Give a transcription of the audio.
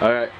All right.